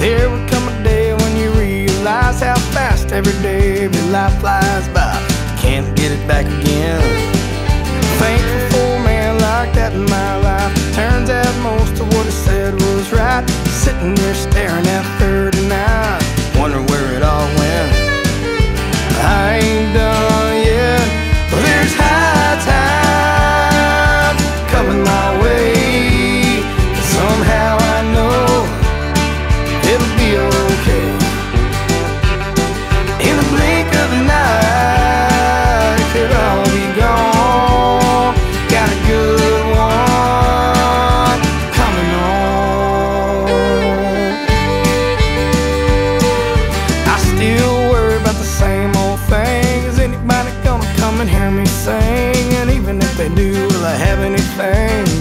There will come a day when you realize how fast every day of life flies by. Can't get it back again. Thankful for a man like that in my life. Turns out most of what he said was right. Sitting there staring. I have anything